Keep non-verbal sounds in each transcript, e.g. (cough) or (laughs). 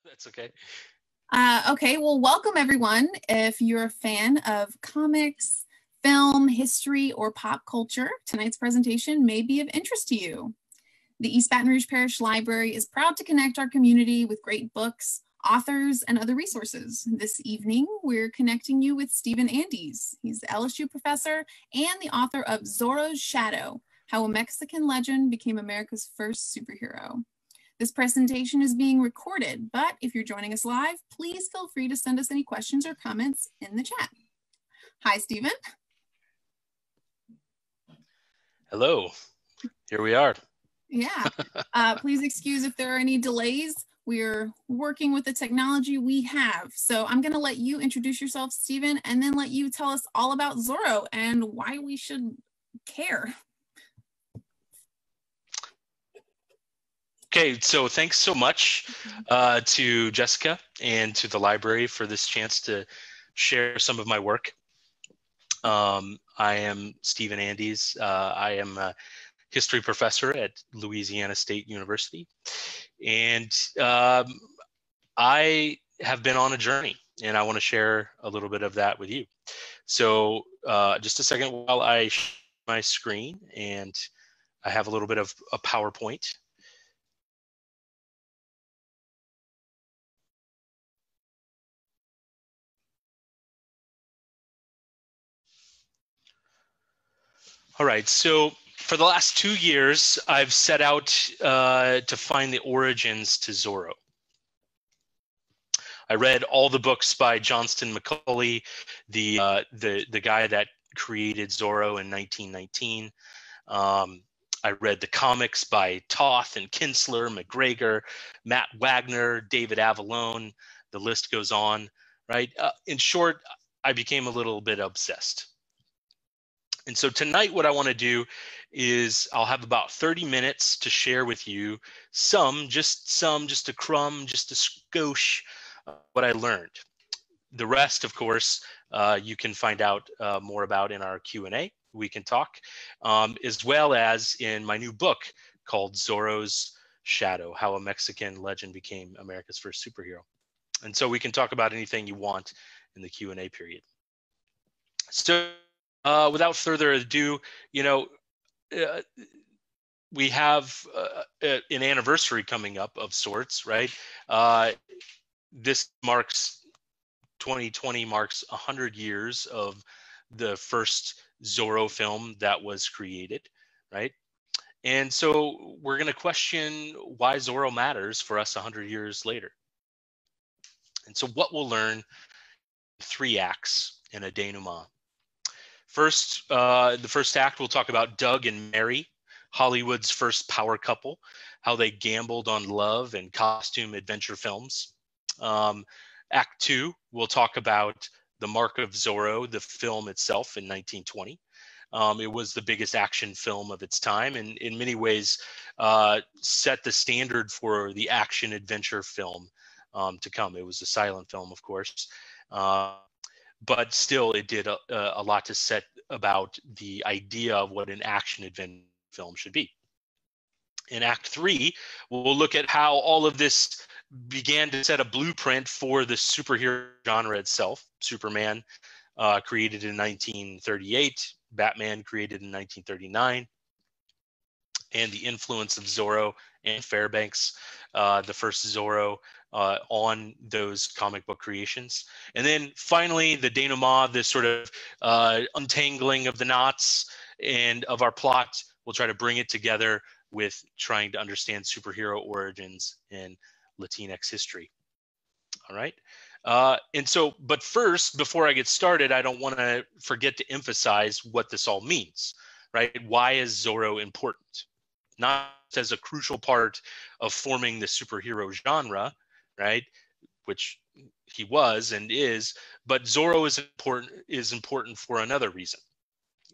(laughs) That's okay. Uh, okay, well, welcome everyone. If you're a fan of comics, film, history, or pop culture, tonight's presentation may be of interest to you. The East Baton Rouge Parish Library is proud to connect our community with great books, authors, and other resources. This evening, we're connecting you with Stephen Andes. He's the LSU professor and the author of Zorro's Shadow, How a Mexican Legend Became America's First Superhero. This presentation is being recorded, but if you're joining us live, please feel free to send us any questions or comments in the chat. Hi, Stephen. Hello, here we are. Yeah, (laughs) uh, please excuse if there are any delays. We're working with the technology we have. So I'm gonna let you introduce yourself, Stephen, and then let you tell us all about Zorro and why we should care. Okay, so thanks so much uh, to Jessica and to the library for this chance to share some of my work. Um, I am Stephen Andes. Uh, I am a history professor at Louisiana State University. And um, I have been on a journey and I want to share a little bit of that with you. So uh, just a second while I share my screen and I have a little bit of a PowerPoint All right. So for the last two years, I've set out uh, to find the origins to Zorro. I read all the books by Johnston McCulley, the uh, the the guy that created Zorro in 1919. Um, I read the comics by Toth and Kinstler, McGregor, Matt Wagner, David Avallone. The list goes on, right? Uh, in short, I became a little bit obsessed. And so tonight, what I want to do is I'll have about 30 minutes to share with you some, just some, just a crumb, just a skosh, uh, what I learned. The rest, of course, uh, you can find out uh, more about in our Q&A. We can talk, um, as well as in my new book called Zorro's Shadow, How a Mexican Legend Became America's First Superhero. And so we can talk about anything you want in the Q&A period. So uh, without further ado, you know, uh, we have uh, an anniversary coming up of sorts, right? Uh, this marks 2020 marks 100 years of the first Zorro film that was created, right? And so we're going to question why Zorro matters for us 100 years later. And so what we'll learn three acts in a denouement. First, uh, the first act, we'll talk about Doug and Mary, Hollywood's first power couple, how they gambled on love and costume adventure films. Um, act two, we'll talk about The Mark of Zorro, the film itself in 1920. Um, it was the biggest action film of its time and in many ways uh, set the standard for the action adventure film um, to come. It was a silent film, of course. Uh, but still it did a, a lot to set about the idea of what an action adventure film should be. In act three we'll look at how all of this began to set a blueprint for the superhero genre itself. Superman uh, created in 1938 batman created in 1939 and the influence of zorro and fairbanks uh, the first zorro uh, on those comic book creations. And then finally, the denouement, this sort of uh, untangling of the knots and of our plot. We'll try to bring it together with trying to understand superhero origins in Latinx history. All right. Uh, and so, but first, before I get started, I don't want to forget to emphasize what this all means, right? Why is Zorro important? Not as a crucial part of forming the superhero genre, right? Which he was and is, but Zorro is important is important for another reason.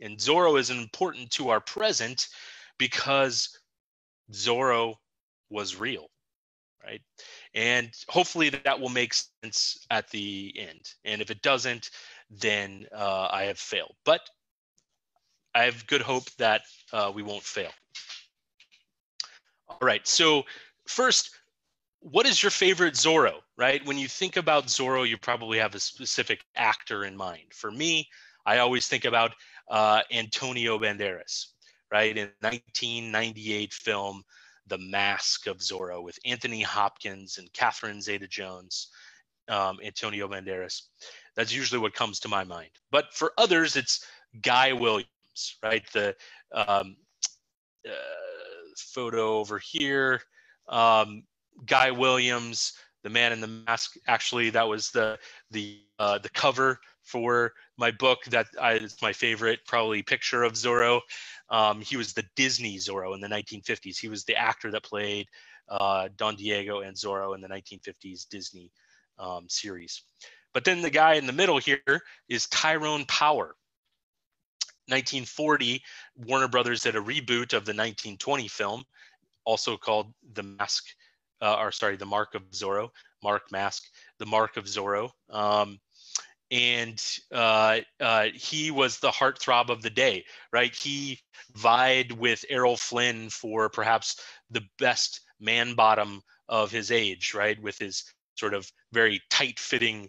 And Zorro is important to our present because Zorro was real, right? And hopefully that will make sense at the end. And if it doesn't, then uh, I have failed. But I have good hope that uh, we won't fail. All right. So first, what is your favorite Zorro, right? When you think about Zorro, you probably have a specific actor in mind. For me, I always think about uh, Antonio Banderas, right? In 1998 film, The Mask of Zorro with Anthony Hopkins and Catherine Zeta Jones, um, Antonio Banderas. That's usually what comes to my mind. But for others, it's Guy Williams, right? The um, uh, photo over here. Um, Guy Williams, the man in the mask. Actually, that was the the uh, the cover for my book. That I, is my favorite, probably picture of Zorro. Um, he was the Disney Zorro in the 1950s. He was the actor that played uh, Don Diego and Zorro in the 1950s Disney um, series. But then the guy in the middle here is Tyrone Power. 1940, Warner Brothers did a reboot of the 1920 film, also called The Mask uh, or sorry, the Mark of Zorro, Mark Mask, the Mark of Zorro. Um, and uh, uh, he was the heartthrob of the day, right? He vied with Errol Flynn for perhaps the best man bottom of his age, right? With his sort of very tight fitting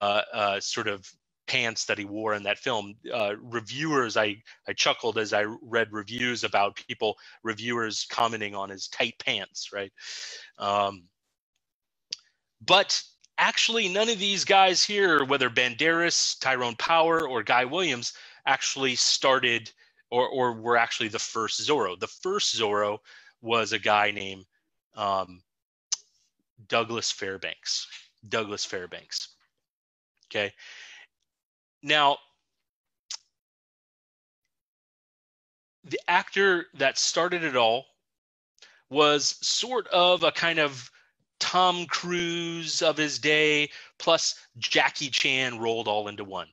uh, uh, sort of pants that he wore in that film. Uh, reviewers, I, I chuckled as I read reviews about people, reviewers commenting on his tight pants, right? Um, but actually, none of these guys here, whether Banderas, Tyrone Power, or Guy Williams, actually started or, or were actually the first Zorro. The first Zorro was a guy named um, Douglas Fairbanks. Douglas Fairbanks. Okay. Now, the actor that started it all was sort of a kind of Tom Cruise of his day, plus Jackie Chan rolled all into one,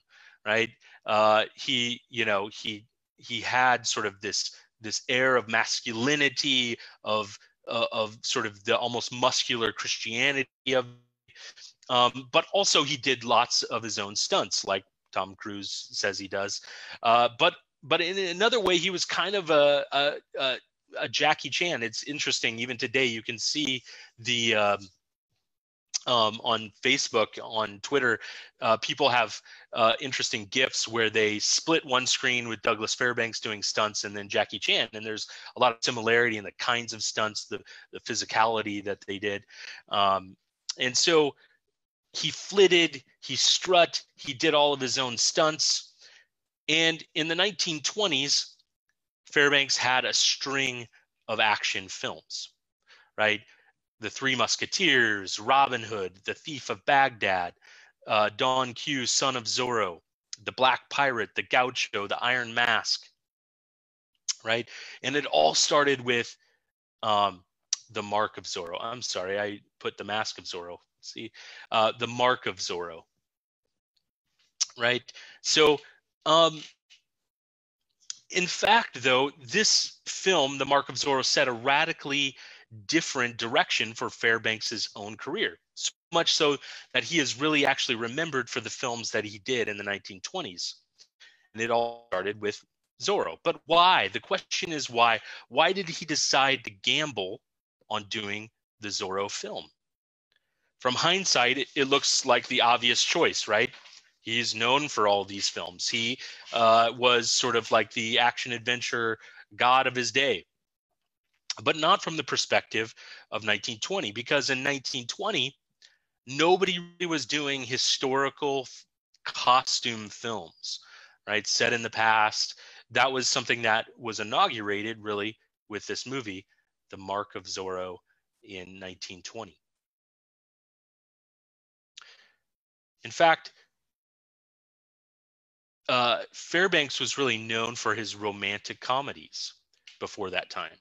right? Uh, he, you know, he he had sort of this this air of masculinity, of uh, of sort of the almost muscular Christianity of, um, but also he did lots of his own stunts, like Tom Cruise says he does. Uh, but but in another way, he was kind of a, a, a, a, Jackie Chan. It's interesting. Even today, you can see the um, um, on Facebook, on Twitter, uh, people have uh, interesting gifs where they split one screen with Douglas Fairbanks doing stunts and then Jackie Chan, and there's a lot of similarity in the kinds of stunts, the the physicality that they did, um, and so he flitted, he strut, he did all of his own stunts. And in the 1920s, Fairbanks had a string of action films, right? The Three Musketeers, Robin Hood, The Thief of Baghdad, uh, Don Q, Son of Zorro, The Black Pirate, The Gaucho, The Iron Mask, right? And it all started with um, The Mark of Zorro. I'm sorry, I put The Mask of Zorro see uh, the mark of Zorro, right? So, um, in fact, though, this film, The Mark of Zorro, set a radically different direction for Fairbanks's own career. So much so that he is really actually remembered for the films that he did in the 1920s. And it all started with Zorro. But why? The question is why? Why did he decide to gamble on doing the Zorro film? From hindsight, it, it looks like the obvious choice, right? He's known for all these films. He uh, was sort of like the action adventure god of his day, but not from the perspective of 1920, because in 1920, nobody was doing historical costume films, right? Set in the past. That was something that was inaugurated really with this movie, The Mark of Zorro, in 1920. In fact, uh, Fairbanks was really known for his romantic comedies before that time.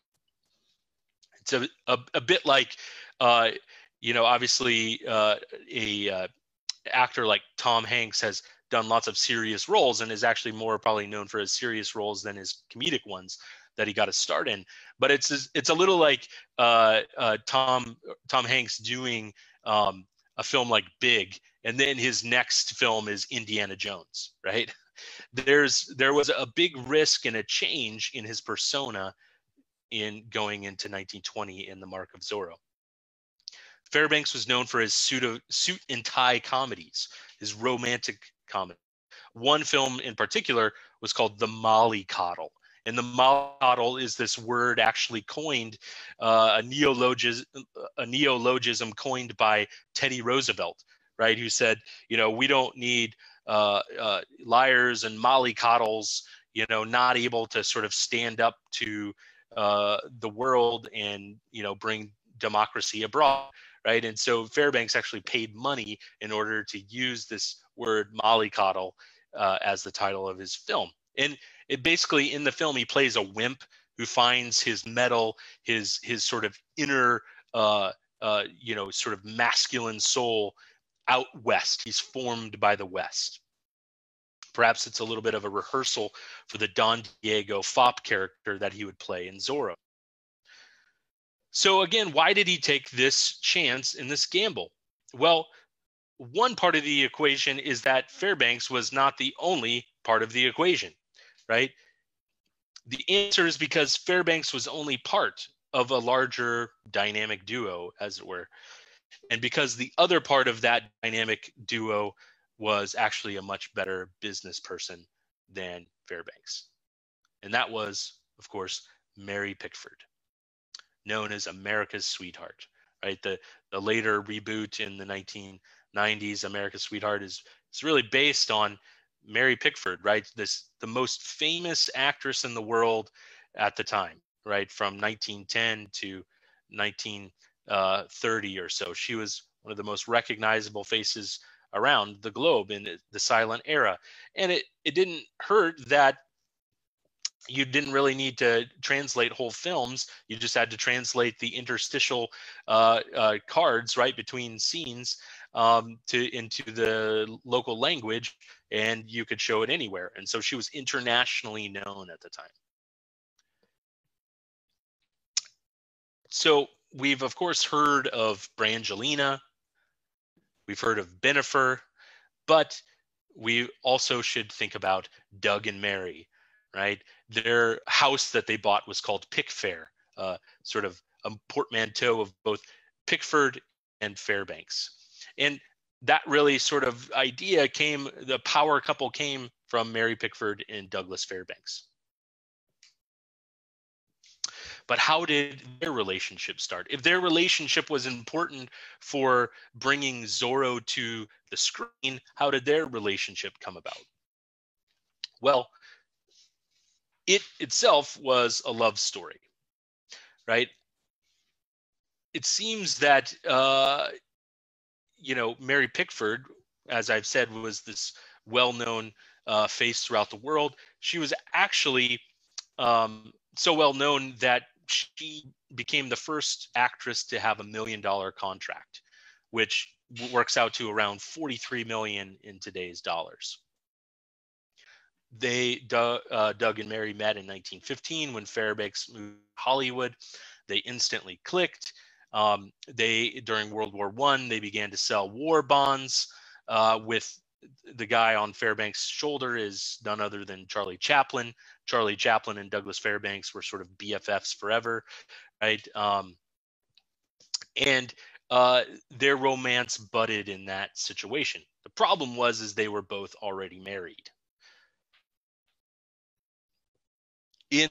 It's a, a, a bit like, uh, you know, obviously uh, a uh, actor like Tom Hanks has done lots of serious roles and is actually more probably known for his serious roles than his comedic ones that he got to start in. But it's it's a little like uh, uh, Tom Tom Hanks doing um, a film like Big and then his next film is Indiana Jones, right? (laughs) There's there was a big risk and a change in his persona in going into 1920 in the Mark of Zorro. Fairbanks was known for his suit, suit and tie comedies, his romantic comedy. One film in particular was called The Mollycoddle. And the mollycoddle is this word actually coined, uh, a, neologism, a neologism coined by Teddy Roosevelt, right? Who said, you know, we don't need uh, uh, liars and mollycoddles, you know, not able to sort of stand up to uh, the world and, you know, bring democracy abroad right? And so Fairbanks actually paid money in order to use this word mollycoddle uh, as the title of his film. And it basically in the film he plays a wimp who finds his mettle, his his sort of inner, uh, uh, you know, sort of masculine soul out west. He's formed by the West. Perhaps it's a little bit of a rehearsal for the Don Diego Fop character that he would play in Zorro. So again, why did he take this chance in this gamble? Well, one part of the equation is that Fairbanks was not the only part of the equation, right? The answer is because Fairbanks was only part of a larger dynamic duo, as it were. And because the other part of that dynamic duo was actually a much better business person than Fairbanks. And that was, of course, Mary Pickford, known as America's Sweetheart, right? The, the later reboot in the 1990s, America's Sweetheart is is really based on Mary Pickford, right? This the most famous actress in the world at the time, right? From 1910 to 1930 or so. She was one of the most recognizable faces around the globe in the silent era. And it, it didn't hurt that you didn't really need to translate whole films. You just had to translate the interstitial uh, uh, cards right between scenes um, to into the local language, and you could show it anywhere. And so she was internationally known at the time. So we've of course heard of Brangelina, we've heard of Bennifer, but we also should think about Doug and Mary, right? Their house that they bought was called Pickfair, uh, sort of a portmanteau of both Pickford and Fairbanks. And that really sort of idea came the power couple came from mary pickford and douglas fairbanks but how did their relationship start? If their relationship was important for bringing zorro to the screen how did their relationship come about? Well it itself was a love story right? It seems that uh, you know, Mary Pickford, as I've said, was this well-known uh, face throughout the world. She was actually um, so well known that she became the first actress to have a million dollar contract, which works out to around 43 million in today's dollars. They, uh, Doug and Mary met in 1915 when Fairbanks moved to Hollywood. They instantly clicked. Um, they during World War One they began to sell war bonds. Uh, with the guy on Fairbanks' shoulder is none other than Charlie Chaplin. Charlie Chaplin and Douglas Fairbanks were sort of BFFs forever, right? Um, and uh, their romance budded in that situation. The problem was is they were both already married. In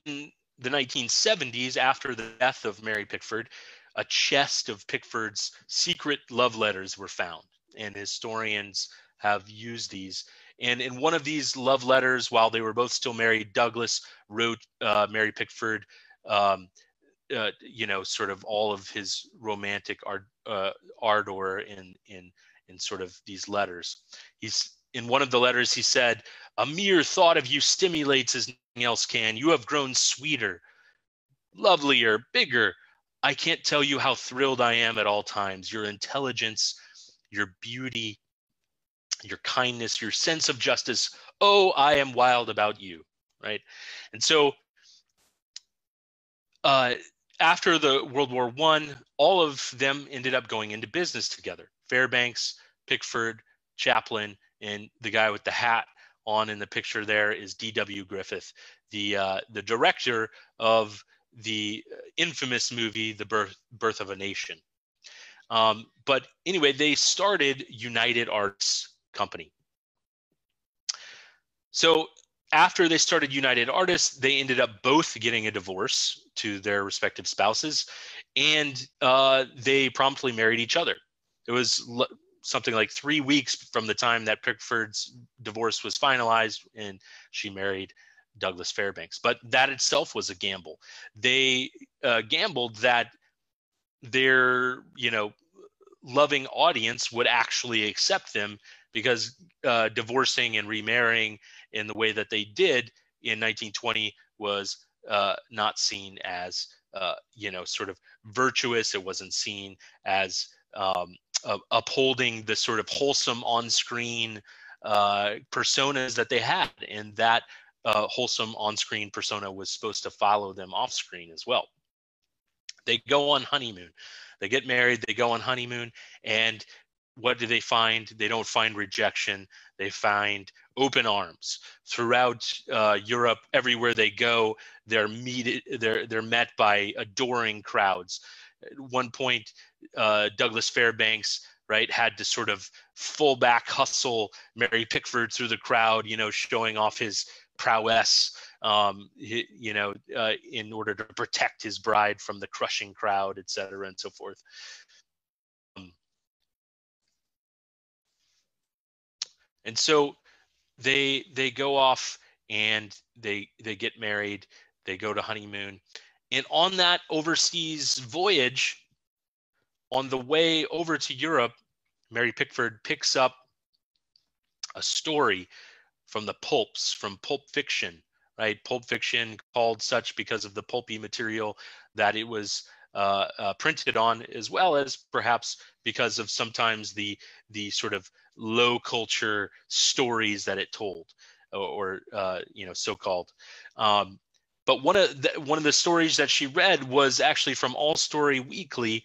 the 1970s, after the death of Mary Pickford, a chest of Pickford's secret love letters were found, and historians have used these. And in one of these love letters, while they were both still married, Douglas wrote uh, Mary Pickford, um, uh, you know, sort of all of his romantic art, uh, ardor in in in sort of these letters. He's in one of the letters he said, "A mere thought of you stimulates as nothing else can. You have grown sweeter, lovelier, bigger, I can't tell you how thrilled I am at all times. Your intelligence, your beauty, your kindness, your sense of justice. Oh, I am wild about you, right? And so, uh, after the World War One, all of them ended up going into business together. Fairbanks, Pickford, Chaplin, and the guy with the hat on in the picture there is D.W. Griffith, the uh, the director of the uh, infamous movie, The Birth, Birth of a Nation. Um, but anyway, they started United Arts Company. So after they started United Artists, they ended up both getting a divorce to their respective spouses, and uh, they promptly married each other. It was l- something like three weeks from the time that Pickford's divorce was finalized, and she married Douglas Fairbanks. But that itself was a gamble. They uh, gambled that their, you know, loving audience would actually accept them because uh, divorcing and remarrying in the way that they did in 1920 was uh, not seen as uh, you know sort of virtuous. It wasn't seen as um, upholding the sort of wholesome on-screen uh, personas that they had. And that uh, wholesome on-screen persona was supposed to follow them off-screen as well. They go on honeymoon. They get married. They go on honeymoon. And what do they find? They don't find rejection. They find open arms throughout uh, Europe. Everywhere they go, they're they're they're met by adoring crowds. At one point, uh, Douglas Fairbanks right had to sort of fullback hustle Mary Pickford through the crowd, you know, showing off his prowess, um, you know, uh, in order to protect his bride from the crushing crowd, et cetera, and so forth. And so they they go off and they they get married they go to honeymoon. And on that overseas voyage on the way over to europe mary pickford picks up a story from the pulps from pulp fiction right? Pulp fiction called such because of the pulpy material that it was uh, uh, printed on, as well as perhaps because of sometimes the the sort of low culture stories that it told, or, or uh, you know, so called. Um, but one of the, one of the stories that she read was actually from All Story Weekly,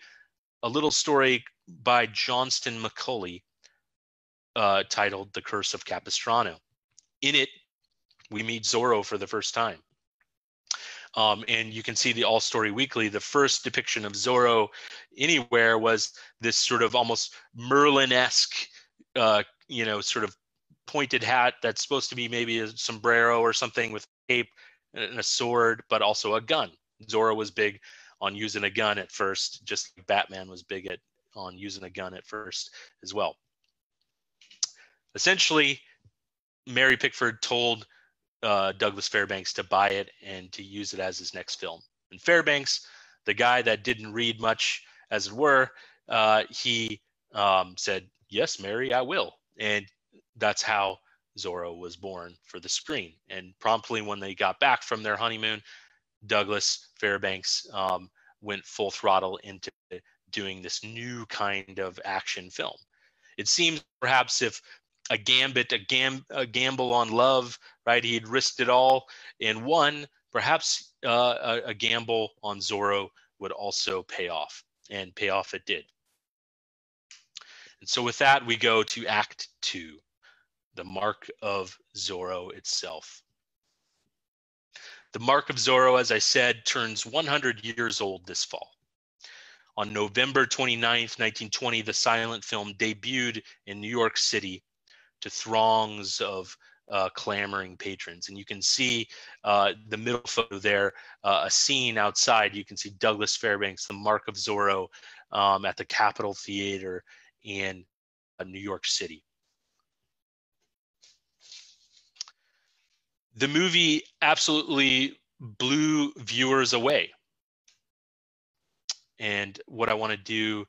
a little story by Johnston McCulley uh, titled "The Curse of Capistrano." In it, we meet Zorro for the first time. Um, and you can see the All Story Weekly. The first depiction of Zorro anywhere was this sort of almost Merlin-esque, uh, you know, sort of pointed hat that's supposed to be maybe a sombrero or something with cape and a sword, but also a gun. Zorro was big on using a gun at first, just like Batman was big at on using a gun at first as well. Essentially, Mary Pickford told uh, Douglas Fairbanks to buy it and to use it as his next film. And Fairbanks, the guy that didn't read much, as it were, uh, he um, said, "Yes, Mary, I will," and that's how Zorro was born for the screen. And promptly, when they got back from their honeymoon, Douglas Fairbanks um, went full throttle into doing this new kind of action film. It seems perhaps if a gambit, a, gam- a gamble on love, right? He had risked it all and won. Perhaps uh, a, a gamble on Zorro would also pay off, and pay off it did. And so, with that, we go to Act Two, the mark of Zorro itself. The mark of Zorro, as I said, turns 100 years old this fall. On November 29th, 1920, the silent film debuted in New York City to throngs of uh, clamoring patrons. And you can see uh, the middle photo there, uh, a scene outside. You can see Douglas Fairbanks, the Mark of Zorro, um, at the Capitol Theater in uh, New York City. The movie absolutely blew viewers away. And what I want to do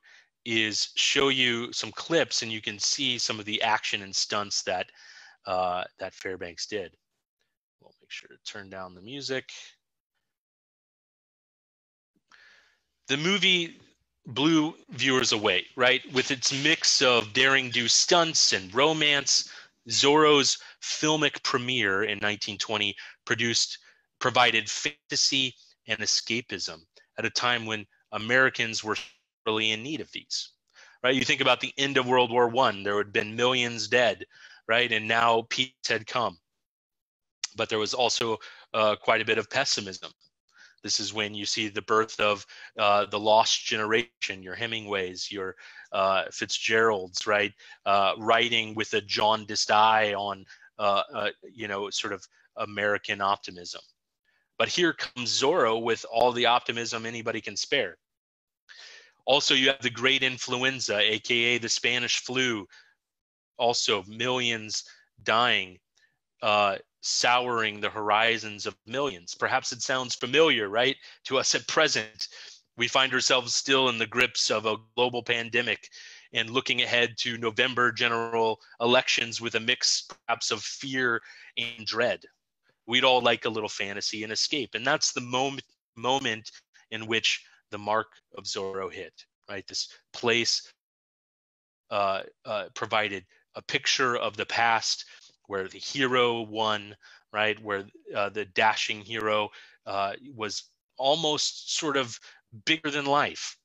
is show you some clips and you can see some of the action and stunts that uh, that Fairbanks did. We'll make sure to turn down the music. The movie blew viewers away, right? With its mix of daring do stunts and romance, Zorro's filmic premiere in 1920 produced provided fantasy and escapism at a time when Americans were really in need of these right you think about the end of world war one there had been millions dead right and now peace had come but there was also uh, quite a bit of pessimism This is when you see the birth of uh, the lost generation, your Hemingways, your uh, Fitzgeralds, right? Uh, writing with a jaundiced eye on, uh, uh, you know, sort of American optimism. But here comes Zorro with all the optimism anybody can spare. Also, you have the great influenza, aka the Spanish flu, also millions dying, uh, souring the horizons of millions. Perhaps it sounds familiar, right, to us at present. We find ourselves still in the grips of a global pandemic and looking ahead to November general elections with a mix, perhaps, of fear and dread. We'd all like a little fantasy and escape. And that's the moment, moment in which the mark of Zorro hit, right? This place uh, uh, provided a picture of the past where the hero won, right? Where uh, the dashing hero uh, was almost sort of bigger than life.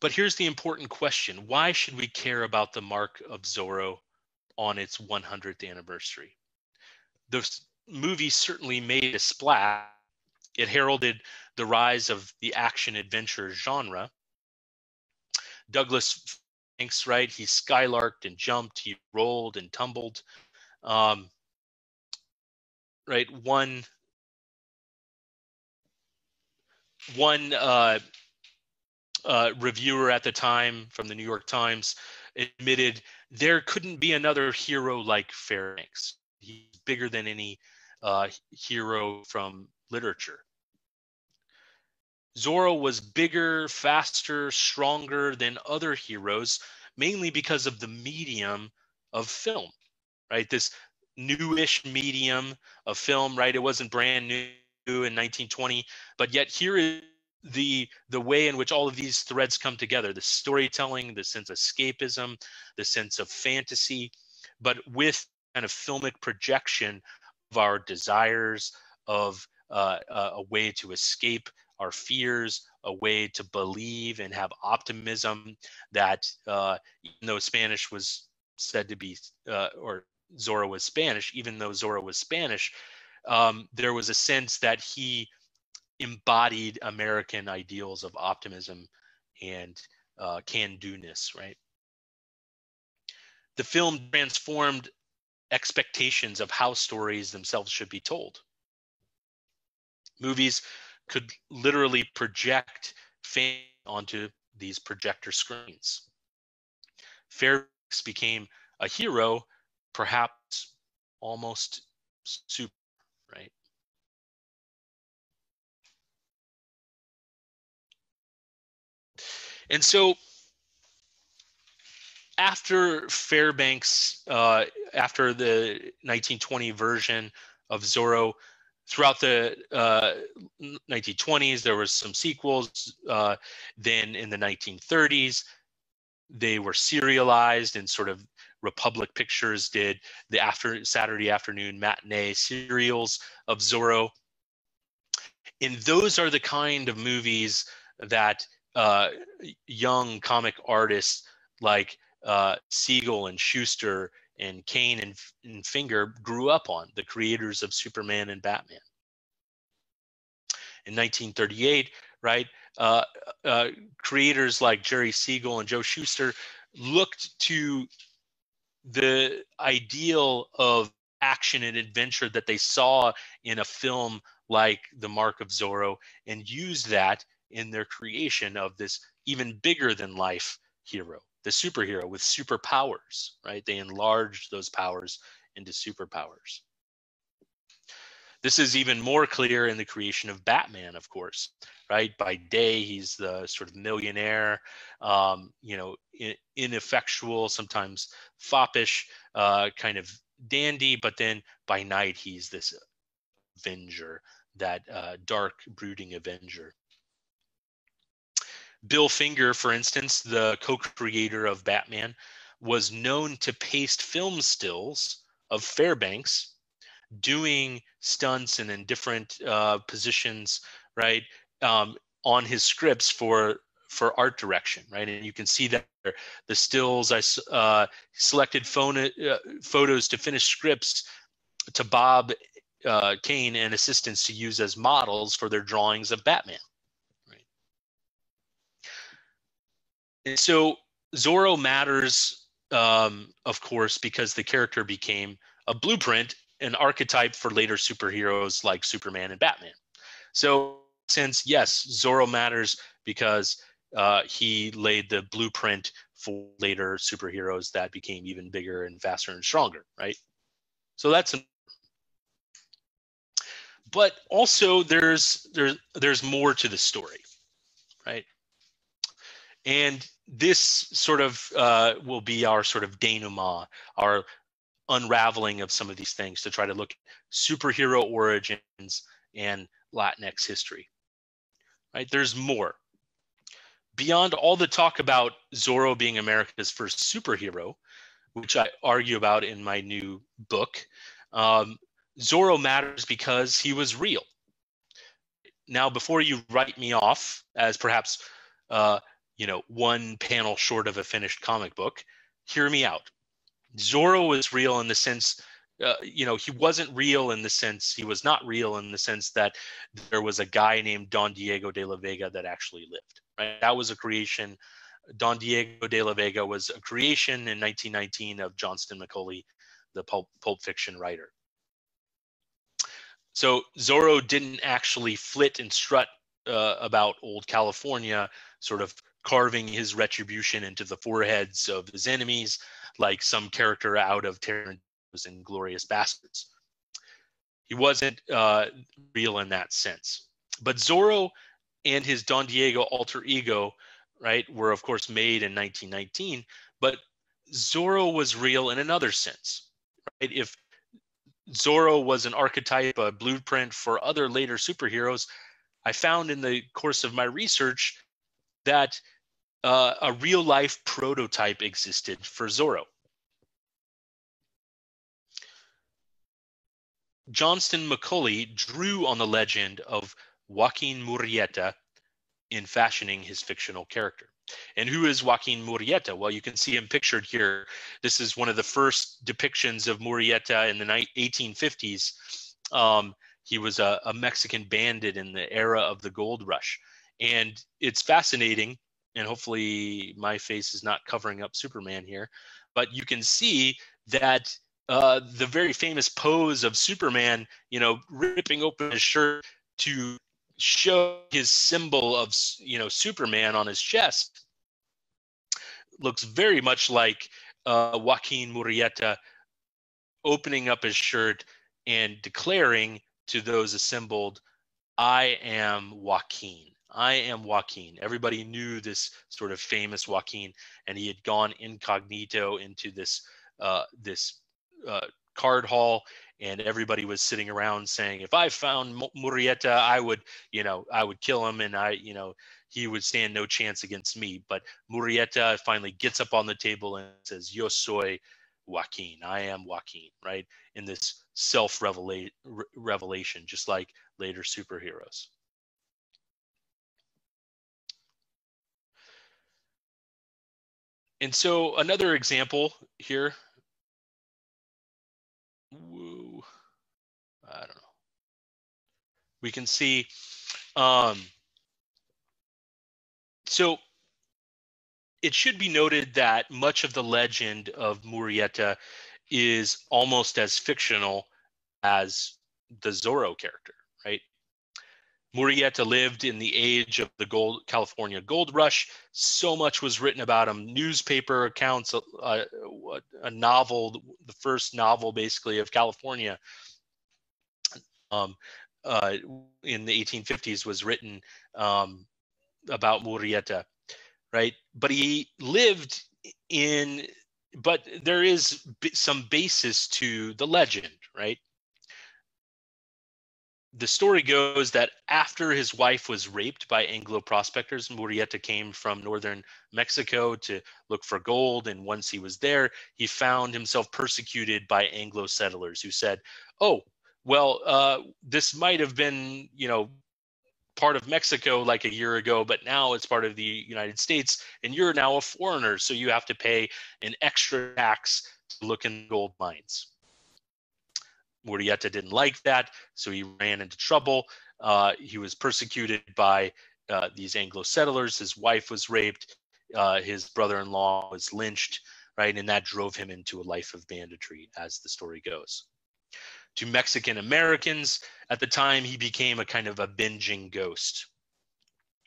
But here's the important question why should we care about the mark of Zorro on its 100th anniversary? The movie certainly made a splash. It heralded the rise of the action adventure genre. Douglas Fairbanks, right? He skylarked and jumped, he rolled and tumbled. Um, right, one one uh, uh, reviewer at the time from the New York Times admitted there couldn't be another hero like Fairbanks. He's bigger than any uh, hero from literature. Zorro was bigger, faster, stronger than other heroes, mainly because of the medium of film, right? This newish medium of film, right? It wasn't brand new in 1920, but yet here is the the way in which all of these threads come together the storytelling the sense of escapism the sense of fantasy but with kind of filmic projection our desires of uh, uh, a way to escape our fears a way to believe and have optimism that uh, even though spanish was said to be uh, or zorro was spanish even though zorro was spanish um, there was a sense that he embodied American ideals of optimism and uh, can-do-ness, right? The film transformed expectations of how stories themselves should be told. Movies could literally project fame onto these projector screens. Fairbanks became a hero, perhaps almost super, right? And so after Fairbanks, uh, after the 1920 version of Zorro, throughout the uh, 1920s, there was some sequels. Uh, then in the 1930s, they were serialized and sort of Republic Pictures did the after Saturday afternoon matinee serials of Zorro. And those are the kind of movies that uh, young comic artists like uh, Siegel and Shuster and Kane and, and Finger grew up on, the creators of Superman and Batman. In 1938, right, uh, uh, creators like Jerry Siegel and Joe Shuster looked to the ideal of action and adventure that they saw in a film like The Mark of Zorro and used that in their creation of this even bigger than life hero, the superhero with superpowers, right? They enlarged those powers into superpowers. This is even more clear in the creation of Batman, of course, right? By day, he's the sort of millionaire, um, you know, ineffectual, sometimes foppish, uh, kind of dandy, but then by night, he's this avenger, that uh, dark, brooding avenger. Bill Finger, for instance, the co creator of Batman, was known to paste film stills of Fairbanks doing stunts and in different uh, positions, right, um, on his scripts for for art direction, right? And you can see that the stills I uh, selected phone, uh, photos to finish scripts to Bob uh, Kane and assistants to use as models for their drawings of Batman. Right. And so Zorro matters, um, of course, because the character became a blueprint, an archetype for later superheroes like Superman and Batman. So, since yes, Zorro matters because uh, he laid the blueprint for later superheroes that became even bigger and faster and stronger, right? So that's but also there's there's there's more to the story right and this sort of uh, will be our sort of denouement our unraveling of some of these things to try to look at superhero origins and latinx history. Right? There's more. Beyond all the talk about zorro being america's first superhero which i argue about in my new book um, Zorro matters because he was real. Now, before you write me off as perhaps, uh, you know, one panel short of a finished comic book, hear me out. Zorro was real in the sense, uh, you know, he wasn't real in the sense he was not real in the sense that there was a guy named Don Diego de la Vega that actually lived. Right, that was a creation. Don Diego de la Vega was a creation in 1919 of Johnston McCulley, the pulp, pulp fiction writer. So Zorro didn't actually flit and strut uh, about old California, sort of carving his retribution into the foreheads of his enemies, like some character out of Tarantino's Inglourious Basterds. He wasn't uh, real in that sense. But Zorro and his Don Diego alter ego, right, were of course made in 1919. But Zorro was real in another sense, right? If Zorro was an archetype, a blueprint for other later superheroes. I found in the course of my research that uh, a real life prototype existed for Zorro. Johnston McCulley drew on the legend of Joaquin Murrieta in fashioning his fictional character. And who is Joaquin Murrieta? Well, you can see him pictured here. This is one of the first depictions of Murrieta in the 1850s. Um, he was a, a, Mexican bandit in the era of the gold rush. And it's fascinating. And hopefully, my face is not covering up Superman here. But you can see that uh, the very famous pose of Superman, you know, ripping open his shirt to show his symbol of you know Superman on his chest looks very much like uh, Joaquin Murrieta opening up his shirt and declaring to those assembled, I am Joaquin. I am Joaquin. Everybody knew this sort of famous Joaquin, and he had gone incognito into this uh, this uh, card hall and everybody was sitting around saying if i found murrieta i would you know i would kill him and i you know he would stand no chance against me. But murrieta finally gets up on the table and says yo soy joaquin. I am joaquin right? In this self revelation just like later superheroes and so another example here I don't know. We can see, um, so it should be noted that much of the legend of Murrieta is almost as fictional as the Zorro character? Murrieta lived in the age of the gold California gold rush. So much was written about him. Newspaper accounts, a, a, a novel, the first novel basically of California, um, uh, in the 1850s was written um, about Murrieta, right? But he lived in, but there is some basis to the legend, right? The story goes that after his wife was raped by Anglo prospectors, Murrieta came from northern Mexico to look for gold. And once he was there, he found himself persecuted by Anglo settlers who said, Oh, well, uh, this might have been, you know, part of Mexico like a year ago, but now it's part of the United States, and you're now a foreigner, so you have to pay an extra tax to look in gold mines. Murrieta didn't like that, so he ran into trouble. Uh, he was persecuted by uh, these Anglo settlers. His wife was raped. Uh, his brother-in-law was lynched, right, and that drove him into a life of banditry, as the story goes. To Mexican Americans at the time, he became a kind of a binging ghost,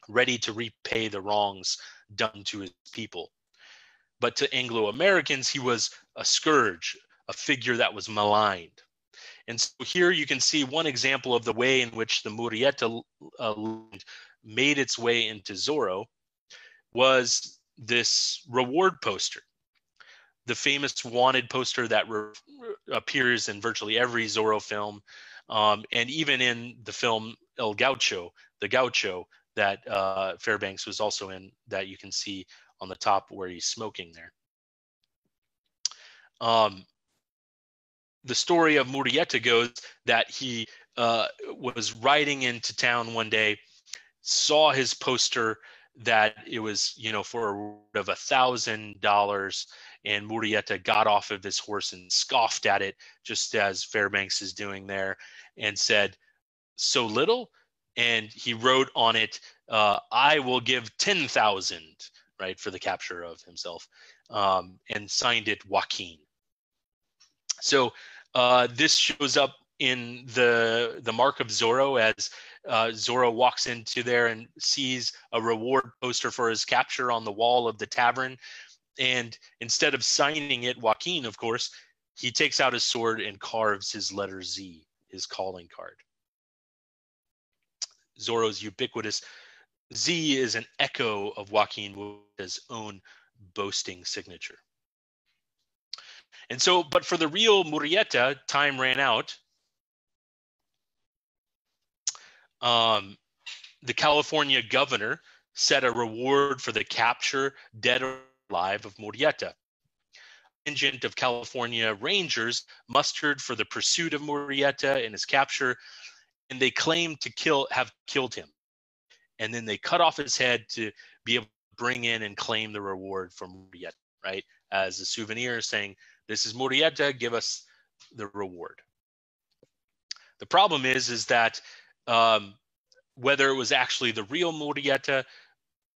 ready to repay the wrongs done to his people. But to Anglo Americans, he was a scourge, a figure that was maligned. And so here you can see one example of the way in which the Murrieta uh, made its way into Zorro was this reward poster. The famous wanted poster that appears in virtually every Zorro film, um, and even in the film El Gaucho, the Gaucho that uh, Fairbanks was also in, that you can see on the top where he's smoking there. Um, the story of Murrieta goes that he uh, was riding into town one day, saw his poster that it was, you know, for a reward of a thousand dollars, and Murrieta got off of his horse and scoffed at it, just as Fairbanks is doing there, and said, "So little." And he wrote on it, uh, "I will give ten thousand, right, for the capture of himself," um, and signed it Joaquin. So uh, this shows up in the the mark of Zorro as uh, Zorro walks into there and sees a reward poster for his capture on the wall of the tavern, and instead of signing it, Joaquin, of course, he takes out his sword and carves his letter Z, his calling card. Zorro's ubiquitous Z is an echo of Joaquin's own boasting signature. And so, but for the real Murrieta, time ran out. Um, the California governor set a reward for the capture, dead or alive, of Murrieta. Contingent of California Rangers mustered for the pursuit of Murrieta and his capture, and they claimed to kill have killed him. And then they cut off his head to be able to bring in and claim the reward from Murrieta, right? As a souvenir saying, this is Murrieta, give us the reward. The problem is, is that um, whether it was actually the real Murrieta,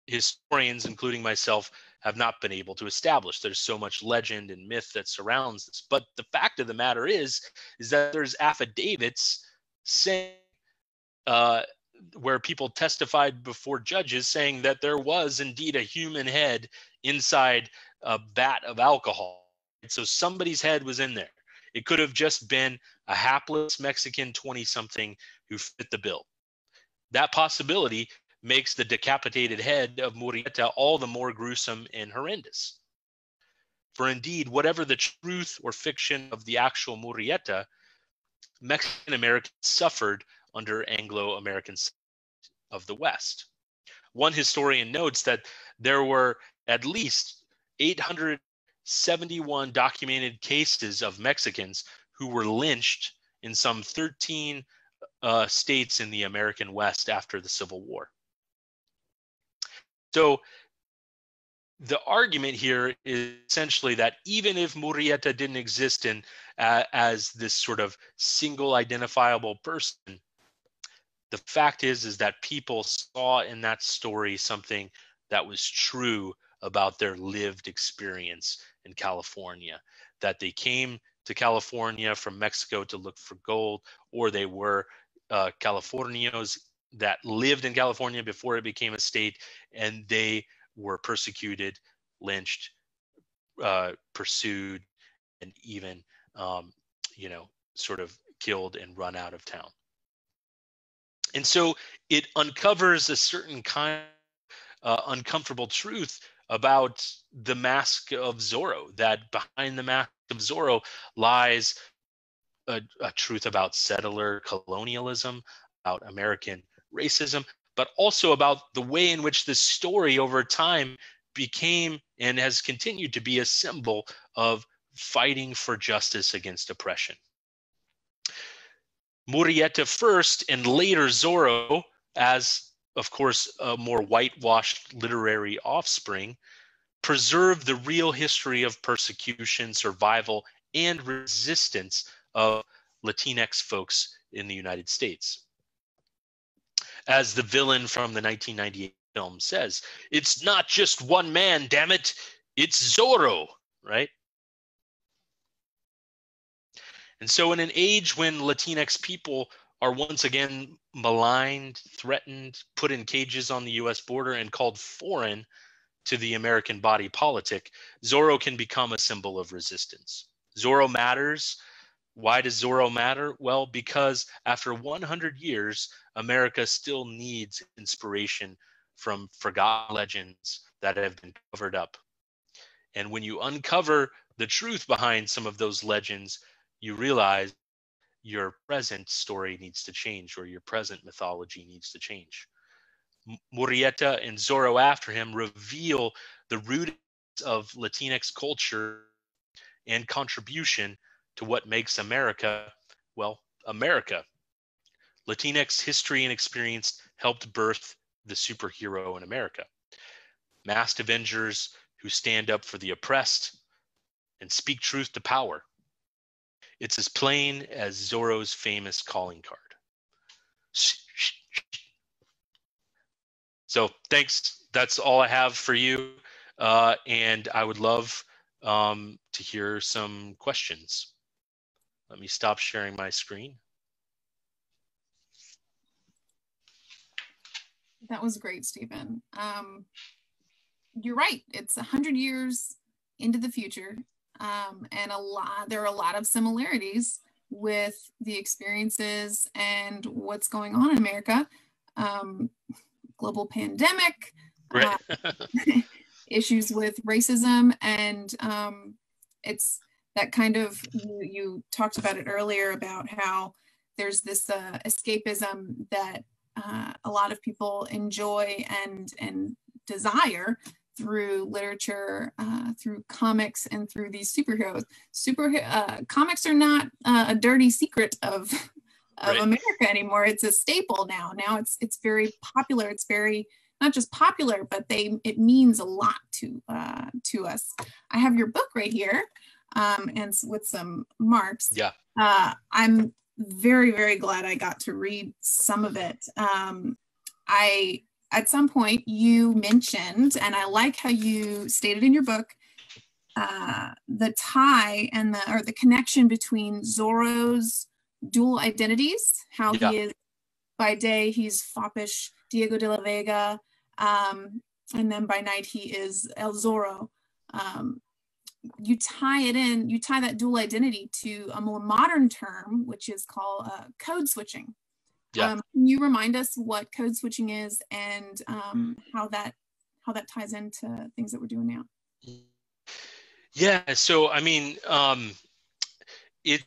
historians, including myself, have not been able to establish. There's so much legend and myth that surrounds this. But the fact of the matter is, is that there's affidavits saying uh, where people testified before judges saying that there was indeed a human head inside a vat of alcohol so somebody's head was in there. It could have just been a hapless Mexican 20 something who fit the bill. That possibility makes the decapitated head of Murrieta all the more gruesome and horrendous. For indeed, whatever the truth or fiction of the actual Murrieta, Mexican Americans suffered under Anglo Americans of the West. One historian notes that there were at least 800 71 documented cases of Mexicans who were lynched in some 13 uh, states in the American West after the Civil War. So the argument here is essentially that even if Murrieta didn't exist in uh, as this sort of single identifiable person, the fact is is that people saw in that story something that was true about their lived experience in California, that they came to California from Mexico to look for gold, or they were uh, Californios that lived in California before it became a state, and they were persecuted, lynched, uh, pursued, and even, um, you know, sort of killed and run out of town. And so it uncovers a certain kind uh, uncomfortable truth about the mask of Zorro, that behind the mask of Zorro lies a, a truth about settler colonialism, about American racism, but also about the way in which this story over time became and has continued to be a symbol of fighting for justice against oppression. Murrieta first and later Zorro, as of course, a more whitewashed literary offspring, preserve the real history of persecution, survival, and resistance of Latinx folks in the United States. As the villain from the 1998 film says, it's not just one man, damn it, it's Zorro, right? And so, in an age when Latinx people are once again maligned, threatened, put in cages on the US border, and called foreign to the American body politic, Zorro can become a symbol of resistance. Zorro matters. Why does Zorro matter? Well, because after 100 years, America still needs inspiration from forgotten legends that have been covered up. And when you uncover the truth behind some of those legends, you realize your present story needs to change or your present mythology needs to change. Murrieta and Zorro after him reveal the roots of Latinx culture and contribution to what makes America, well, America. Latinx history and experience helped birth the superhero in America. Masked Avengers who stand up for the oppressed and speak truth to power. It's as plain as Zorro's famous calling card. So thanks. That's all I have for you. Uh, and I would love um, to hear some questions. Let me stop sharing my screen. That was great, Stephen. Um, you're right. It's a hundred years into the future, um, and a lot. There are a lot of similarities with the experiences and what's going on in America. Um, global pandemic, right. uh, (laughs) issues with racism, and um, it's that kind of you, you, talked about it earlier about how there's this uh, escapism that uh, a lot of people enjoy and and desire through literature, uh, through comics, and through these superheroes. Super uh, comics are not uh, a dirty secret of of right. America anymore. It's a staple now. Now it's it's very popular. It's very not just popular, but they it means a lot to uh, to us. I have your book right here, um, and with some marks. Yeah. Uh, I'm very very glad I got to read some of it. Um, I at some point you mentioned, and I like how you stated in your book, uh, the tie and the or the connection between Zorro's dual identities. How yeah. he is by day he's foppish Diego de la Vega, um, and then by night he is El Zorro. Um, you tie it in, you tie that dual identity to a more modern term, which is called uh, code switching. Yeah. Um, can you remind us what code switching is and um, how that how that ties into things that we're doing now? Yeah. So I mean, um, it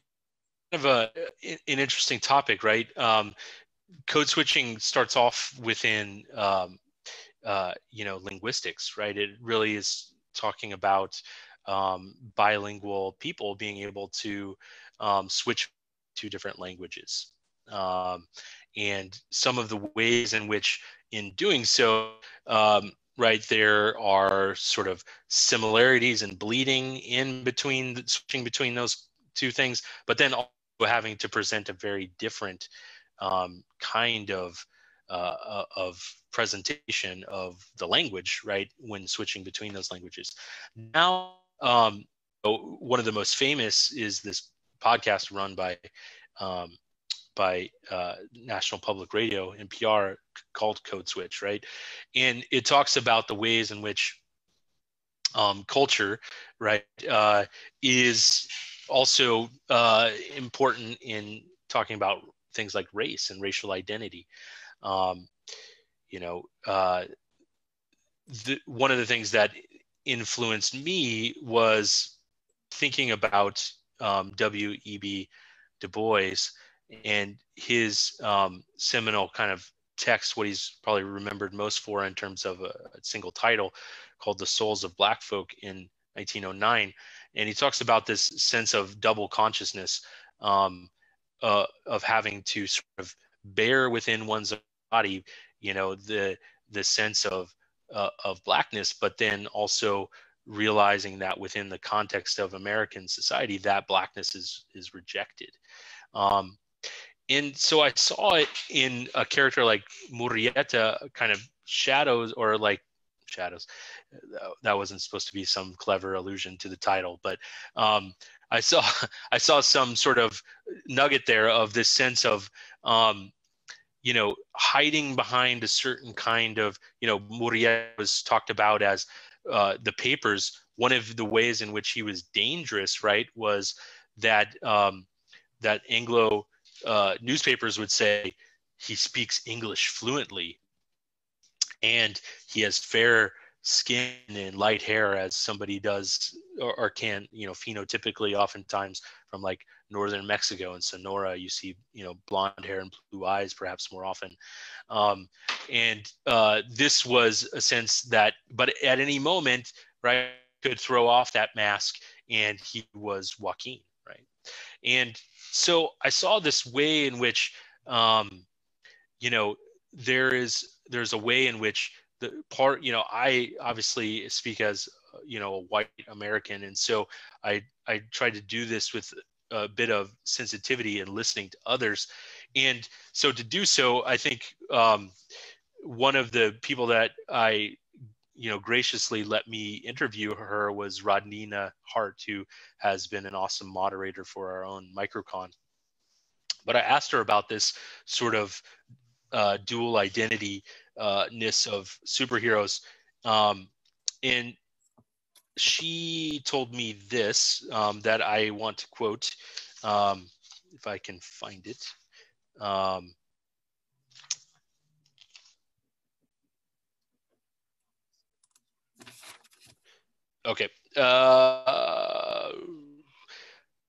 kind of a an interesting topic, right? Um, code switching starts off within um, uh, you know linguistics, right? It really is talking about um, bilingual people being able to um, switch to different languages. Um, and some of the ways in which in doing so um, right there are sort of similarities and bleeding in between switching between those two things but then also having to present a very different um, kind of uh, of presentation of the language right when switching between those languages. Now um, one of the most famous is this podcast run by um, by uh, National Public Radio, NPR, called Code Switch, right? And it talks about the ways in which um, culture, right, uh, is also uh, important in talking about things like race and racial identity. Um, you know, uh, the, one of the things that influenced me was thinking about um, W.E.B. Du Bois and his um, seminal kind of text, what he's probably remembered most for in terms of a, a single title called The Souls of Black Folk in 1909. And he talks about this sense of double consciousness um, uh, of having to sort of bear within one's body, you know, the the sense of uh, of blackness, but then also realizing that within the context of American society, that blackness is is rejected. Um, and so I saw it in a character like Murrieta, kind of shadows or like shadows. That wasn't supposed to be some clever allusion to the title, but um, I saw (laughs) I saw some sort of nugget there of this sense of um, you know hiding behind a certain kind of you know Murrieta was talked about as uh, the papers. One of the ways in which he was dangerous, right, was that um, that Anglo uh, newspapers would say he speaks English fluently, and he has fair skin and light hair as somebody does or, or, can you know phenotypically oftentimes from like northern mexico and sonora. You see you know blonde hair and blue eyes perhaps more often. Um, and uh, this was a sense that but at any moment right could throw off that mask and he was joaquin right? And so i saw this way in which um, you know there is there's a way in which the part you know i obviously speak as you know a white american. And so i i try to do this with a bit of sensitivity and listening to others. And so to do so i think um, one of the people that i you know graciously let me interview her was rodneyna hart who has been an awesome moderator for our own microcon but i asked her about this sort of uh, dual identity uh, ness of superheroes. Um, and she told me this um, that I want to quote, um, if I can find it. Um, okay. Uh,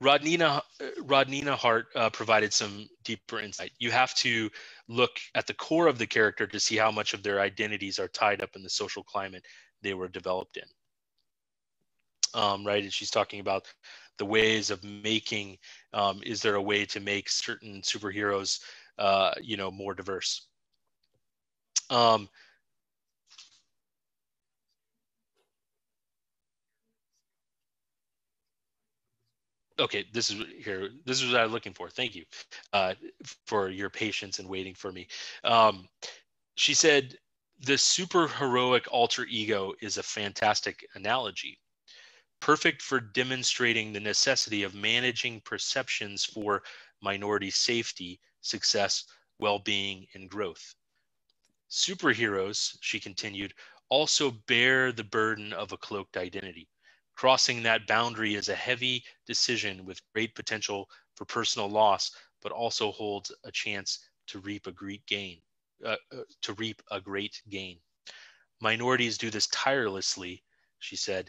Rodneyna, Rodneyna Hart uh, provided some deeper insight. You have to look at the core of the character to see how much of their identities are tied up in the social climate they were developed in. Um, right, and she's talking about the ways of making. Um, is there a way to make certain superheroes, uh, you know, more diverse? Um, okay this is here this is what i'm looking for. Thank you uh, for your patience and waiting for me. Um, she said the super heroic alter ego is a fantastic analogy. Perfect for demonstrating the necessity of managing perceptions for minority safety success well-being and growth. Superheroes she continued also bear the burden of a cloaked identity Crossing that boundary is a heavy decision with great potential for personal loss, but also holds a chance to reap a great gain. Uh, uh, to reap a great gain. Minorities do this tirelessly, she said,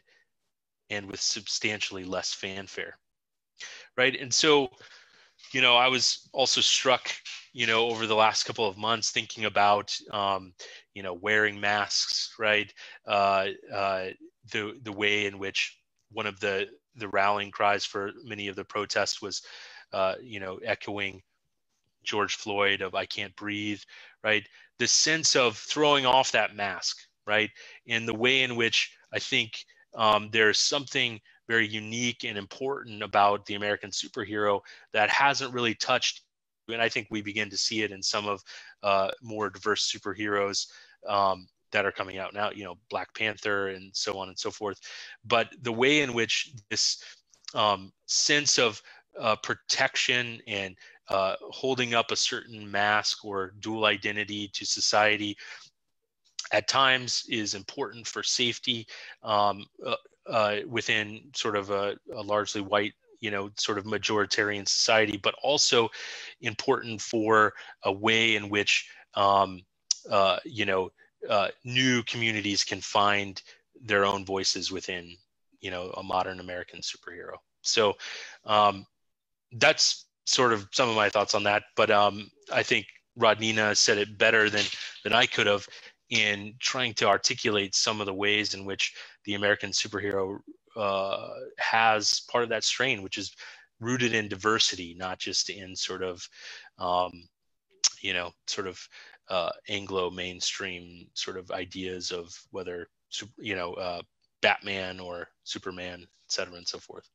and with substantially less fanfare. Right. And so, you know, I was also struck, you know, over the last couple of months thinking about, um, you know, wearing masks, right? Uh, uh, the the way in which one of the the rallying cries for many of the protests was, uh, you know, echoing George Floyd of "I can't breathe," right? The sense of throwing off that mask, right, and the way in which I think um, there's something very unique and important about the American superhero that hasn't really touched. And I think we begin to see it in some of uh, more diverse superheroes um, that are coming out now, you know, Black Panther and so on and so forth. But the way in which this um, sense of uh, protection and uh, holding up a certain mask or dual identity to society at times is important for safety um, uh, uh within sort of a, a largely white you know sort of majoritarian society but also important for a way in which um, uh, you know uh, new communities can find their own voices within you know a modern american superhero. So um, that's sort of some of my thoughts on that but um, i think rodneyna said it better than than i could have in trying to articulate some of the ways in which the american superhero uh, has part of that strain which is rooted in diversity not just in sort of um, you know sort of uh, Anglo mainstream sort of ideas of whether you know uh, Batman or Superman, et cetera, and so forth.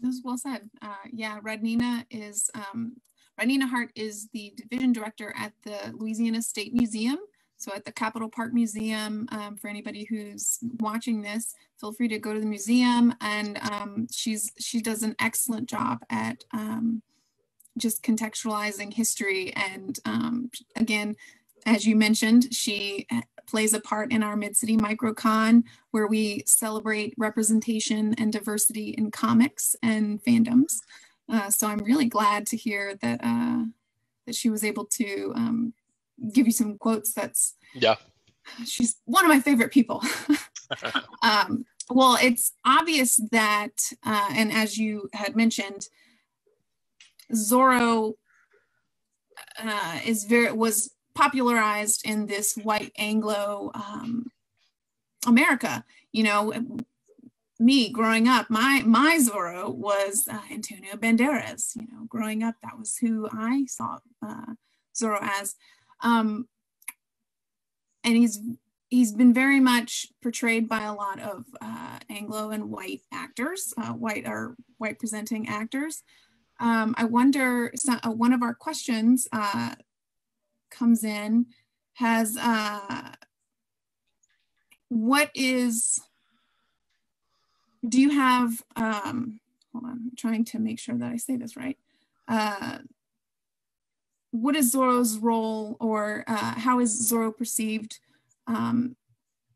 That was well said. Uh, yeah, Rodneyna is um, Rodneyna Hart is the division director at the Louisiana State Museum. So at the Capitol Park Museum, um, for anybody who's watching this, feel free to go to the museum. And um, she's she does an excellent job at um, just contextualizing history. And um, again, as you mentioned, she uh, plays a part in our Mid-City Microcon, where we celebrate representation and diversity in comics and fandoms. Uh, so I'm really glad to hear that uh, that she was able to um, give you some quotes. That's yeah, she's one of my favorite people. (laughs) um, well, it's obvious that, uh, and as you had mentioned, Zorro uh, is very was popularized in this white Anglo um, America. You know, me growing up, my my Zorro was uh, Antonio Banderas. You know, growing up, that was who I saw uh, Zorro as, um, and he's he's been very much portrayed by a lot of uh, Anglo and white actors, uh, white or white presenting actors. Um, I wonder, so, uh, one of our questions uh, comes in has what is do you have, um, hold on, I'm trying to make sure that I say this right. Uh, what is Zorro's role or uh, how is Zorro perceived um,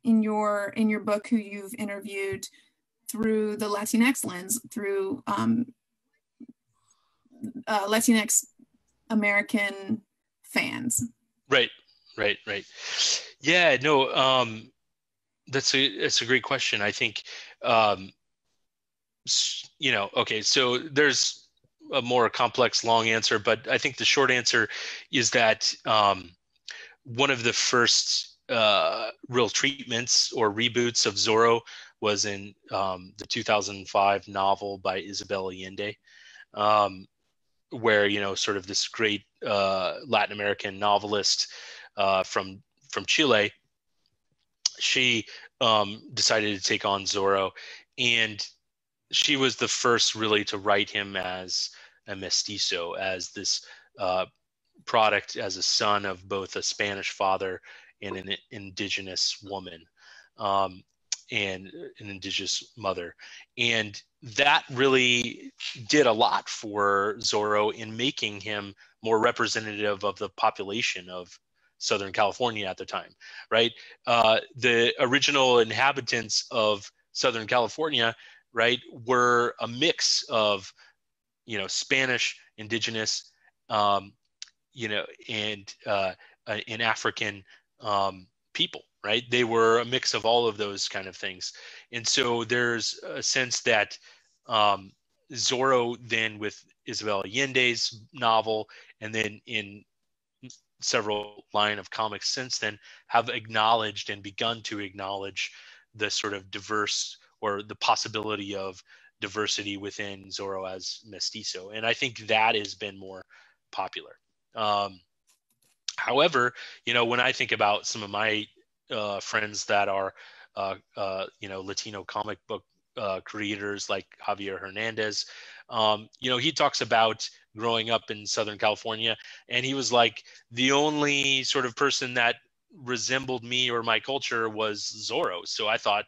in your in your book who you've interviewed through the Latinx lens, through um, uh, Latinx American fans? Right, right, right. Yeah, no, um, that's a that's a great question. I think um, you know, okay, so there's a more complex long answer, but I think the short answer is that um, one of the first uh, real treatments or reboots of Zorro was in um, the 2005 novel by Isabel Allende, um, where you know, sort of this great uh, Latin American novelist uh, from from Chile. She um, decided to take on Zorro, and she was the first really to write him as a mestizo, as this uh, product, as a son of both a Spanish father and an indigenous woman, um, and an indigenous mother, and that really did a lot for Zorro in making him more representative of the population of Southern California at the time, right? Uh, the original inhabitants of Southern California right, were a mix of, you know, Spanish, indigenous, um, you know, and uh, in African um, people, right? They were a mix of all of those kind of things, and so there's a sense that um, Zorro then with Isabel Allende's novel, and then in several line of comics since then have acknowledged and begun to acknowledge the sort of diverse or the possibility of diversity within Zorro as mestizo. And I think that has been more popular. Um, however, you know, when I think about some of my uh, friends that are, uh, uh, you know, Latino comic book uh, creators like Javier Hernandez, um, you know, he talks about growing up in Southern California, and he was like the only sort of person that resembled me or my culture was Zorro. So I thought,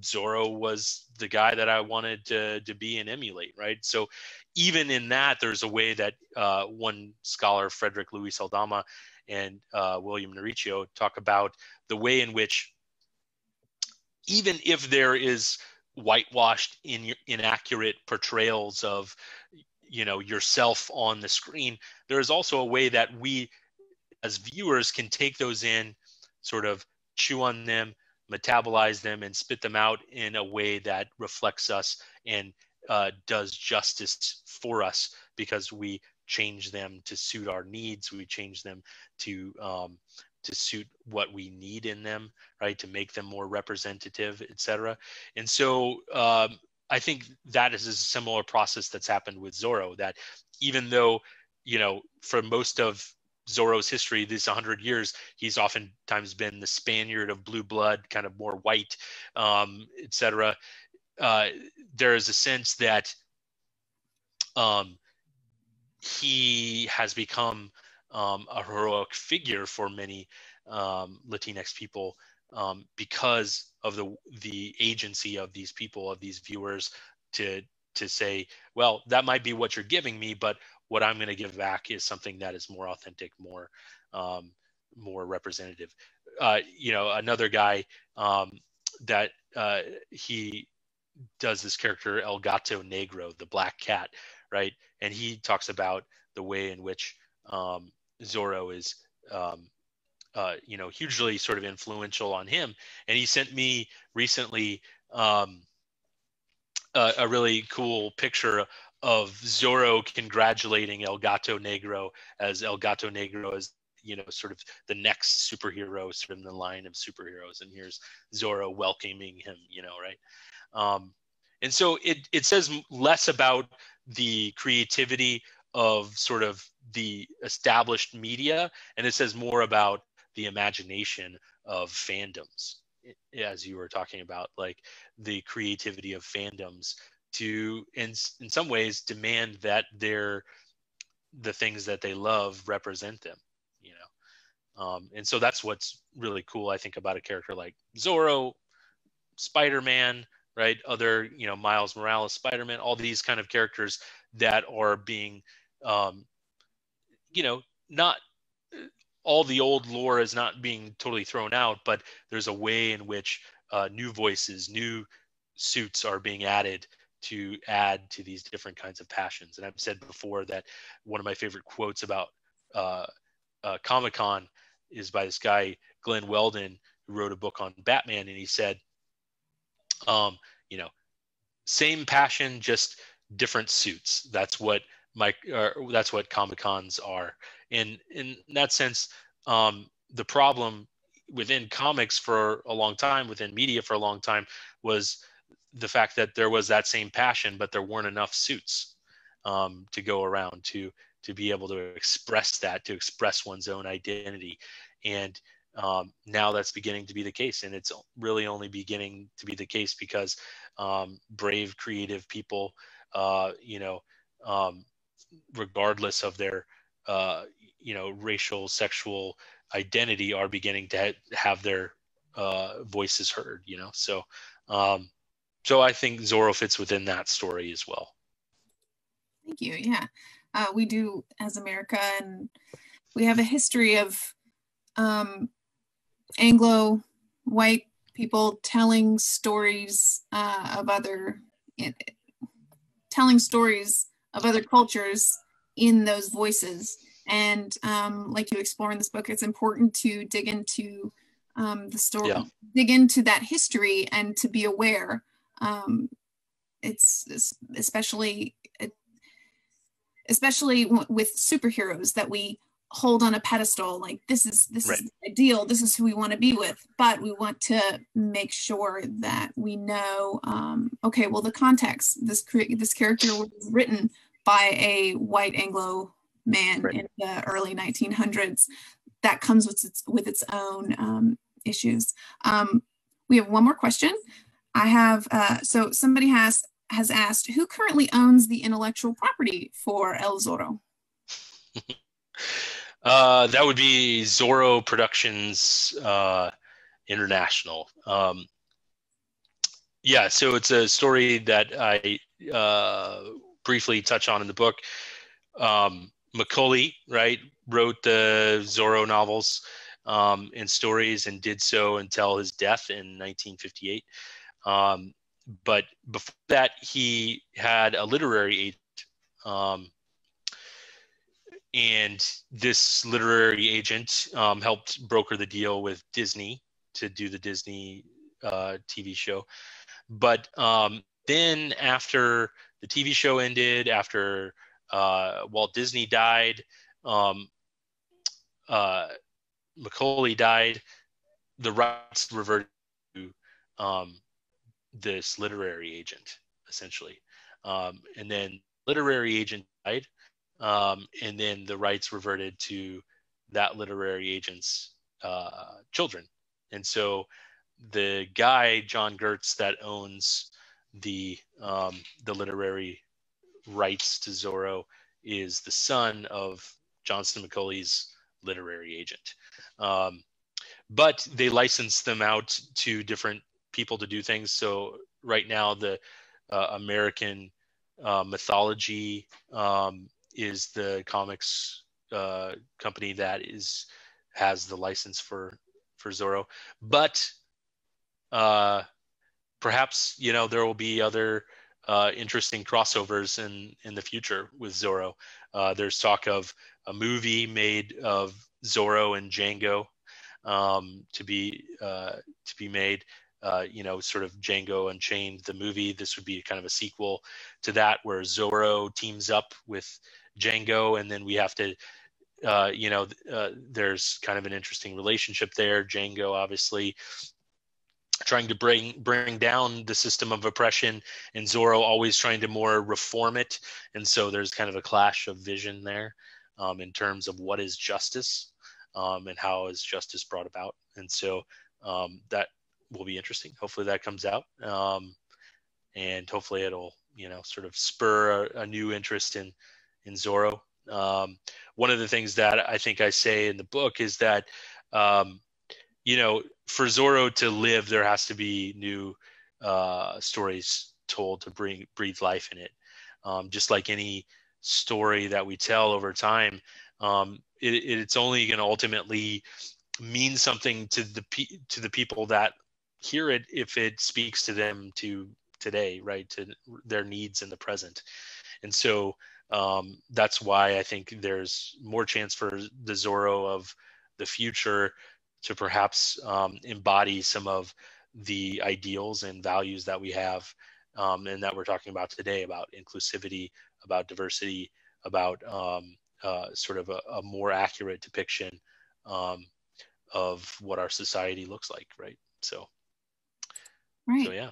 Zorro was the guy that I wanted to, to be and emulate, right? So even in that, there's a way that uh, one scholar, Frederick Luis Aldama, and uh, William Nericcio talk about the way in which even if there is whitewashed, in, inaccurate portrayals of you know yourself on the screen, there is also a way that we as viewers can take those in, sort of chew on them, metabolize them and spit them out in a way that reflects us and uh, does justice for us because we change them to suit our needs we change them to um, to suit what we need in them right to make them more representative etc and so um, i think that is a similar process that's happened with zorro that even though you know for most of Zorro's history, these 100 years, he's oftentimes been the Spaniard of blue blood, kind of more white, um, etc. Uh, there is a sense that um, he has become um, a heroic figure for many um, Latinx people um, because of the the agency of these people of these viewers to to say, well, that might be what you're giving me, but what I'm going to give back is something that is more authentic, more um, more representative. Uh, you know, another guy um, that uh, he does this character El Gato Negro, the black cat, right? And he talks about the way in which um, Zorro is, um, uh, you know, hugely sort of influential on him. And he sent me recently um, a, a, really cool picture of Zorro congratulating El Gato Negro as El Gato Negro is you know sort of the next superhero sort of in the line of superheroes and here's zorro welcoming him you know right um, and so it it says less about the creativity of sort of the established media and it says more about the imagination of fandoms as you were talking about like the creativity of fandoms to in in some ways demand that their the things that they love represent them you know. um, and so that's what's really cool, I think, about a character like Zorro, Spider Man, right? Other, you know, Miles Morales, Spider Man, all these kind of characters that are being, um, you know, not all the old lore is not being totally thrown out, but there's a way in which uh, new voices, new suits are being added to add to these different kinds of passions. And I've said before that one of my favorite quotes about uh, uh, Comic Con is by this guy Glen Weldon who wrote a book on Batman, and he said, um, you know, same passion, just different suits. That's what my that's what Comic Cons are. And in that sense, um, the problem within comics for a long time, within media for a long time, was the fact that there was that same passion, but there weren't enough suits um, to go around to to be able to express that, to express one's own identity. And um, now that's beginning to be the case. And it's really only beginning to be the case because um, brave, creative people, uh, you know, um, regardless of their, uh, you know, racial, sexual identity, are beginning to ha- have their uh, voices heard, you know. So, um, so I think Zorro fits within that story as well. Thank you. Yeah uh, we do as America, and we have a history of um, Anglo white people telling stories uh, of other, telling stories of other cultures in those voices. And um, like you explore in this book, it's important to dig into um, the story, yeah. dig into that history, and to be aware. Um, it's especially especially w- with superheroes that we hold on a pedestal like this is this right. is ideal this is who we want to be with but we want to make sure that we know um, okay well the context this this character was written by a white anglo man right. in the early 1900s that comes with its with its own um, issues um, we have one more question i have uh, so somebody has has asked who currently owns the intellectual property for El Zorro? (laughs) uh, that would be Zorro Productions uh, International. Um, yeah, so it's a story that I uh, briefly touch on in the book. Um, McCulley, right, wrote the Zorro novels um, and stories and did so until his death in 1958. Um, but before that, he had a literary agent. And this literary agent um, helped broker the deal with Disney to do the Disney uh, TV show. But um, then, after the TV show ended, after uh, Walt Disney died, um, uh, McCulley died, the rights reverted to um, this literary agent essentially um, and then literary agent died um, and then the rights reverted to that literary agent's uh, children and so the guy john gertz that owns the um, the literary rights to Zorro is the son of Johnston McCulley's literary agent. Um, but they license them out to different people to do things. So right now, the uh, American uh, Mythology um, is the comics uh, company that is has the license for for Zorro. But uh, perhaps you know there will be other uh, interesting crossovers in in the future with Zorro. Uh, there's talk of a movie made of Zorro and Django um, to be uh, to be made. Uh, you know, sort of Django Unchained, the movie. This would be kind of a sequel to that, where Zorro teams up with Django, and then we have to, uh, you know, uh, there's kind of an interesting relationship there. Django, obviously, trying to bring bring down the system of oppression, and Zorro always trying to more reform it. And so there's kind of a clash of vision there um, in terms of what is justice um, and how is justice brought about. And so um, that will be interesting. Hopefully that comes out, um, and hopefully it'll you know sort of spur a, a new interest in in Zorro. Um, one of the things that I think I say in the book is that um, you know for Zorro to live, there has to be new uh, stories told to bring breathe life in it. Um, just like any story that we tell over time, um, it, it's only going to ultimately mean something to the to the people that hear it if it speaks to them to today, right, to their needs in the present. And so um, that's why I think there's more chance for the Zorro of the future to perhaps um, embody some of the ideals and values that we have um, and that we're talking about today about inclusivity, about diversity, about um, uh, sort of a, a, more accurate depiction um, of what our society looks like, right? So, right. So yeah.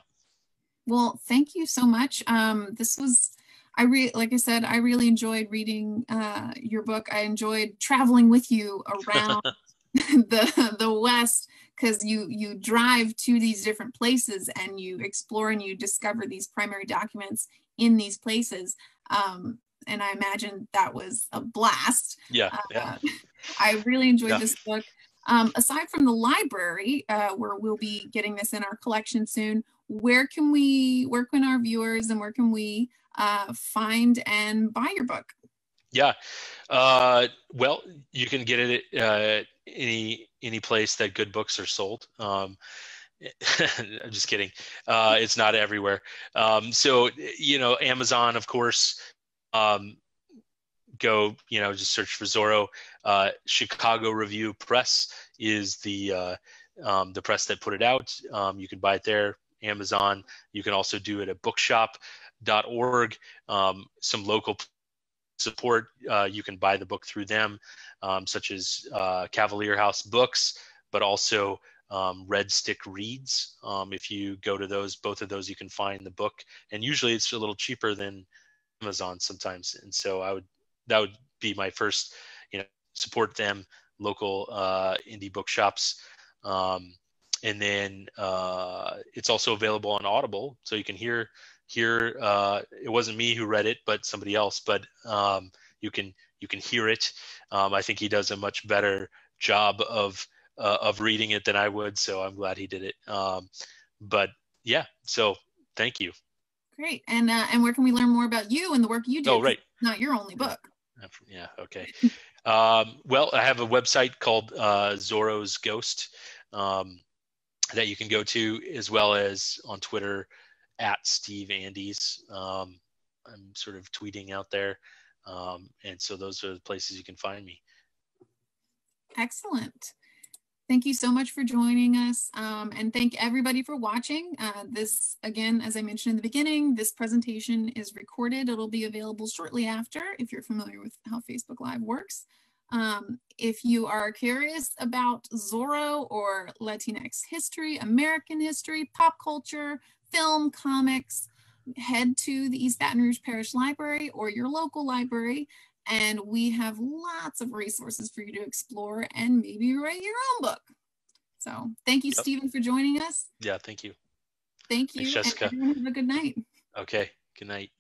Well, thank you so much. Um, this was, I really, like I said, I really enjoyed reading uh, your book. I enjoyed traveling with you around (laughs) the the West because you you drive to these different places and you explore and you discover these primary documents in these places. Um, and I imagine that was a blast. Yeah, uh, yeah. I really enjoyed yeah. this book. Um, aside from the library, uh, where we'll be getting this in our collection soon, where can we, where can our viewers and where can we uh, find and buy your book? Yeah, uh, well, you can get it at uh, any any place that good books are sold. Um, (laughs) I'm just kidding. Uh, it's not everywhere. Um, so you know, Amazon, of course, um, go, you know, just search for Zorro. Uh, Chicago Review Press is the uh, um, the press that put it out. Um, you can buy it there. Amazon. You can also do it at bookshop.org. Um, some local support, uh, you can buy the book through them, um, such as uh, Cavalier House Books, but also um, Red Stick Reads. Um, if you go to those, both of those, you can find the book, and usually it's a little cheaper than Amazon sometimes. And so I would that would be my first, you know, support them local uh, indie bookshops. Um, and then uh, it's also available on Audible, so you can hear hear. Uh, it wasn't me who read it, but somebody else. But um, you can you can hear it. Um, I think he does a much better job of uh, of reading it than I would, so I'm glad he did it. Um, but yeah, so thank you. Great. And uh, and where can we learn more about you and the work you do? Oh, right. Not your only book. Yeah. Okay. (laughs) um, well, I have a website called uh, Zorro's Ghost um, that you can go to, as well as on Twitter at Steve Andes. Um, I'm sort of tweeting out there, um, and so those are the places you can find me. Excellent. Thank you so much for joining us um, and thank everybody for watching. Uh, this, again, as I mentioned in the beginning, this presentation is recorded. It'll be available shortly after if you're familiar with how Facebook Live works. Um, if you are curious about Zorro or Latinx history, American history, pop culture, film, comics, head to the East Baton Rouge Parish Library or your local library and we have lots of resources for you to explore and maybe write your own book. So thank you, yep. Stephen, for joining us. Yeah, thank you. Thank you. Thanks, Jessica. have a good night. Okay, good night.